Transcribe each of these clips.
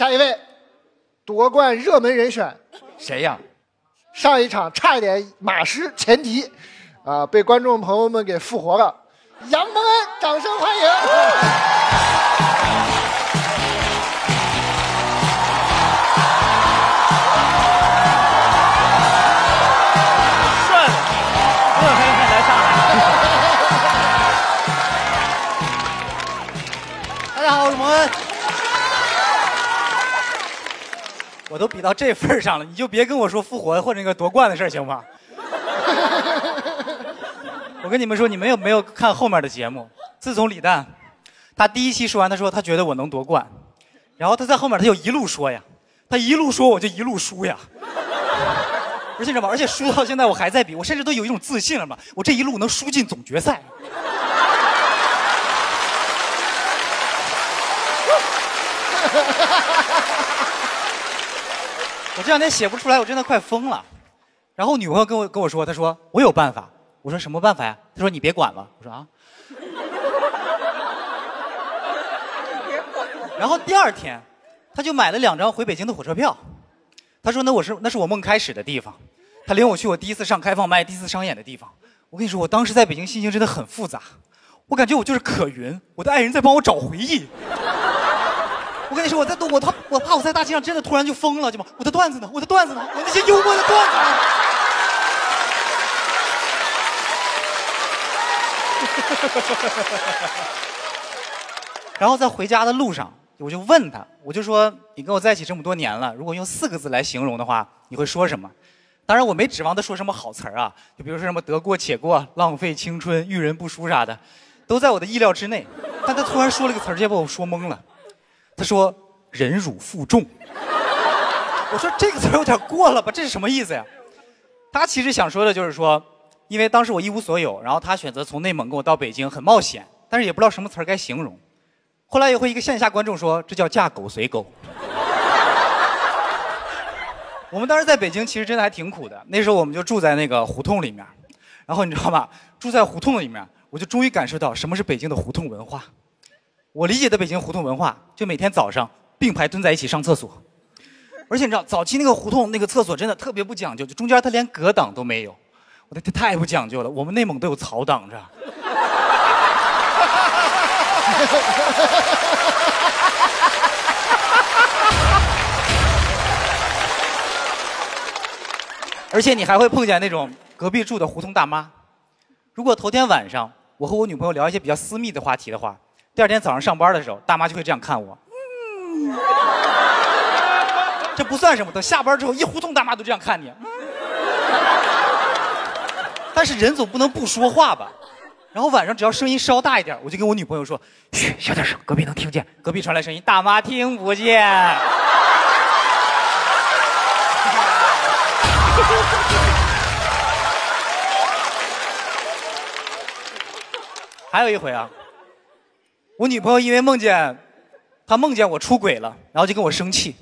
下一位，夺冠热门人选，谁呀？上一场差一点马失前蹄，啊，被观众朋友们给复活了，杨蒙恩，掌声欢迎。都比到这份儿上了，你就别跟我说复活或者那个夺冠的事儿，行吗？我跟你们说，你们有没有看后面的节目？自从李诞，他第一期说完，他说他觉得我能夺冠，然后他在后面他就一路说呀，他一路说我就一路输呀。而且什么？而且输到现在我还在比，我甚至都有一种自信了嘛，我这一路能输进总决赛。我这两天写不出来，我真的快疯了。然后女朋友跟我跟我说，她说我有办法。我说什么办法呀？她说你别管了。我说啊。然后第二天，她就买了两张回北京的火车票。她说那我是那是我梦开始的地方，她领我去我第一次上开放麦、第一次商演的地方。我跟你说，我当时在北京心情真的很复杂，我感觉我就是可云，我的爱人在帮我找回忆。我跟你说，我在东我他我怕我在大街上真的突然就疯了，就我的段子呢？我的段子呢？我那些幽默的段子呢？然后在回家的路上，我就问他，我就说：“你跟我在一起这么多年了，如果用四个字来形容的话，你会说什么？”当然，我没指望他说什么好词儿啊，就比如说什么得过且过、浪费青春、遇人不淑啥的，都在我的意料之内。但他突然说了个词儿，直接把我说懵了。他说：“忍辱负重。”我说这个词有点过了吧？这是什么意思呀？他其实想说的就是说，因为当时我一无所有，然后他选择从内蒙跟我到北京，很冒险，但是也不知道什么词儿该形容。后来也会一个线下观众说，这叫嫁狗随狗。我们当时在北京，其实真的还挺苦的。那时候我们就住在那个胡同里面，然后你知道吧，住在胡同里面，我就终于感受到什么是北京的胡同文化。我理解的北京胡同文化，就每天早上并排蹲在一起上厕所，而且你知道，早期那个胡同那个厕所真的特别不讲究，就中间它连隔挡都没有，我的天，太不讲究了。我们内蒙都有草挡着。而且你还会碰见那种隔壁住的胡同大妈。如果头天晚上我和我女朋友聊一些比较私密的话题的话，第二天早上上班的时候，大妈就会这样看我。嗯，这不算什么，等下班之后，一胡同大妈都这样看你。嗯但是人总不能不说话吧？然后晚上只要声音稍大一点，我就跟我女朋友说：“嘘，小点声，隔壁能听见。”隔壁传来声音，大妈听不见。还有一回啊，我女朋友因为梦见，她梦见我出轨了，然后就跟我生气，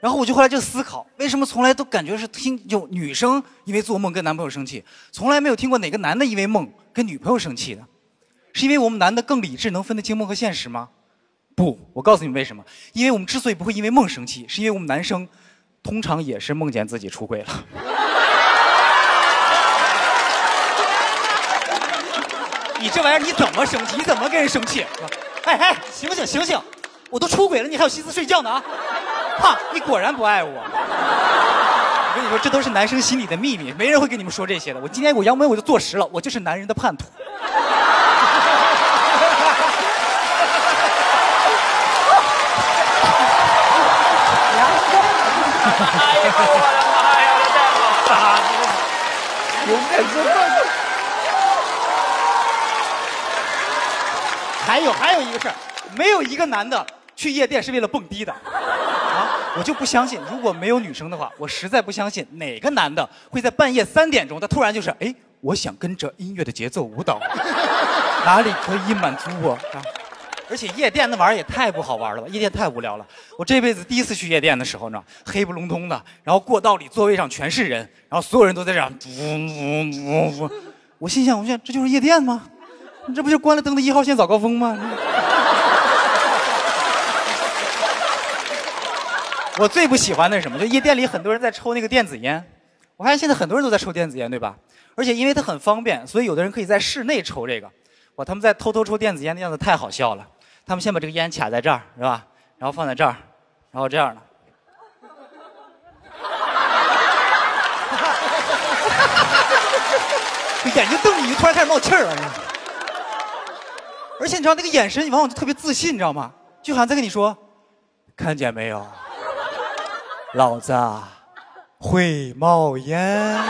然后我就后来就思考，为什么从来都感觉是听就女生因为做梦跟男朋友生气，从来没有听过哪个男的因为梦跟女朋友生气的，是因为我们男的更理智，能分得清梦和现实吗？不，我告诉你为什么，因为我们之所以不会因为梦生气，是因为我们男生通常也是梦见自己出轨了。你这玩意儿你怎么生气？你怎么跟人生气？哎哎，醒醒醒醒！我都出轨了，你还有心思睡觉呢啊？哈，你果然不爱我。我跟你说，这都是男生心里的秘密，没人会跟你们说这些的。我今天我杨梅我就坐实了，我就是男人的叛徒。哎呦我的妈呀！这傻子，勇敢自奋。还有还有一个事儿，没有一个男的去夜店是为了蹦迪的，啊，我就不相信，如果没有女生的话，我实在不相信哪个男的会在半夜三点钟，他突然就是，哎，我想跟着音乐的节奏舞蹈，哪里可以满足我啊？而且夜店那玩意儿也太不好玩了吧，夜店太无聊了。我这辈子第一次去夜店的时候呢，黑不隆咚的，然后过道里座位上全是人，然后所有人都在这样，嗡嗡嗡嗡，我心想，我想这就是夜店吗？你这不就关了灯的一号线早高峰吗？我最不喜欢的是什么？就夜店里很多人在抽那个电子烟，我发现现在很多人都在抽电子烟，对吧？而且因为它很方便，所以有的人可以在室内抽这个。哇，他们在偷偷抽电子烟的样子太好笑了。他们先把这个烟卡在这儿，是吧？然后放在这儿，然后这样的。眼睛瞪你，突然开始冒气儿了。而且你知道那个眼神，你往往就特别自信，你知道吗？就好像在跟你说：“看见没有，老子会冒烟。”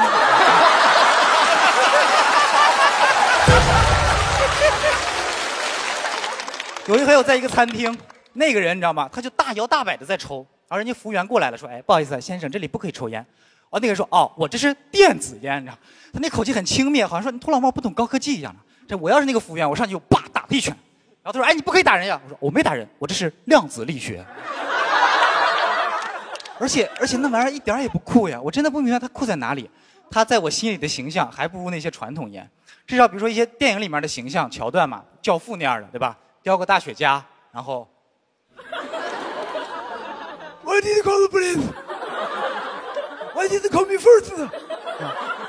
有一回我在一个餐厅，那个人你知道吗？他就大摇大摆的在抽，然后人家服务员过来了，说：“哎，不好意思，先生，这里不可以抽烟。”哦，那个人说：“哦，我这是电子烟，你知道？”他那口气很轻蔑，好像说你土老帽不懂高科技一样。这我要是那个服务员，我上去就啪打他一拳。然后他说：“哎，你不可以打人呀！”我说：“我没打人，我这是量子力学。”而且而且那玩意儿一点也不酷呀！我真的不明白它酷在哪里。它在我心里的形象还不如那些传统烟。至少比如说一些电影里面的形象桥段嘛，教父那样的，对吧？叼个大雪茄，然后。Why did you call the police? Why did you call me first?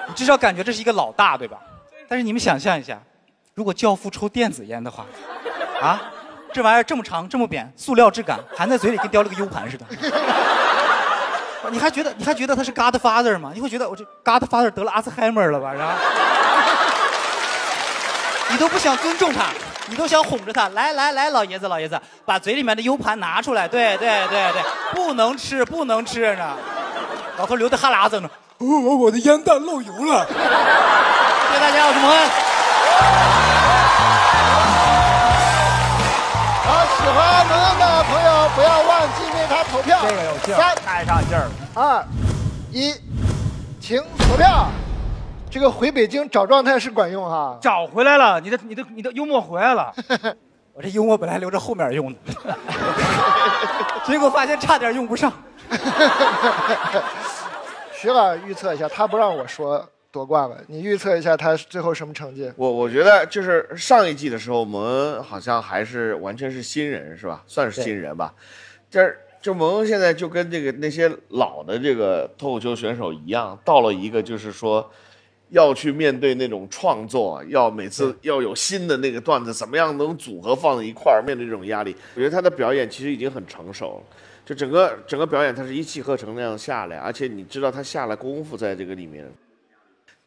你至少感觉这是一个老大，对吧？但是你们想象一下，如果教父抽电子烟的话，啊，这玩意儿这么长这么扁，塑料质感，含在嘴里跟叼了个 U 盘似的。你还觉得你还觉得他是 Godfather 吗？你会觉得我这 Godfather 得了阿兹海默了吧？是吧？你都不想尊重他。你都想哄着他，来来来，老爷子老爷子，把嘴里面的 U 盘拿出来，对对对对，不能吃不能吃呢。老头流的哈喇子呢，哦，我的烟弹漏油了。谢谢大家，我是蒙恩。好，喜欢蒙恩的朋友不要忘记为他投票。这个有劲儿，三太上劲儿了。二一，请投票。这个回北京找状态是管用哈，找回来了，你的你的你的幽默回来了。我这幽默本来留着后面用的，结果发现差点用不上。徐老预测一下，他不让我说夺冠了，你预测一下他最后什么成绩？我我觉得就是上一季的时候，蒙恩好像还是完全是新人是吧？算是新人吧。这就蒙恩现在就跟这个那些老的这个脱口秀选手一样，到了一个就是说。要去面对那种创作，要每次要有新的那个段子，怎么样能组合放在一块儿？面对这种压力，我觉得他的表演其实已经很成熟了。就整个整个表演，他是一气呵成那样下来，而且你知道他下了功夫在这个里面。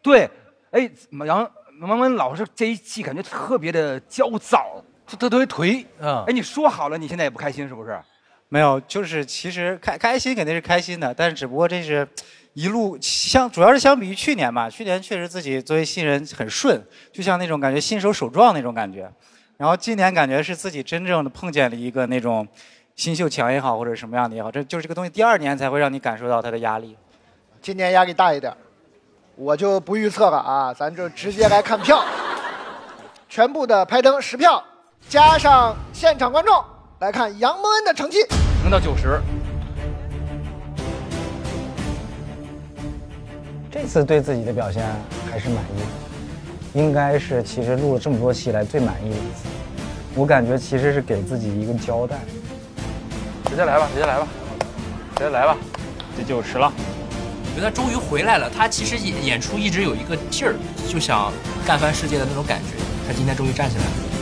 对，哎，杨王文老师这一季感觉特别的焦躁，特特别颓啊。哎，你说好了，你现在也不开心是不是？没有，就是其实开开心肯定是开心的，但是只不过这是。一路相主要是相比于去年吧，去年确实自己作为新人很顺，就像那种感觉新手手撞那种感觉，然后今年感觉是自己真正的碰见了一个那种新秀强也好，或者什么样的也好，这就是这个东西第二年才会让你感受到它的压力。今年压力大一点，我就不预测了啊，咱就直接来看票，全部的拍灯十票，加上现场观众来看杨蒙恩的成绩，能到九十。这次对自己的表现还是满意的，应该是其实录了这么多期来最满意的一次。我感觉其实是给自己一个交代。直接来吧，直接来吧，直接来吧，这九十了。觉得他终于回来了，他其实演演出一直有一个劲儿，就想干翻世界的那种感觉。他今天终于站起来了。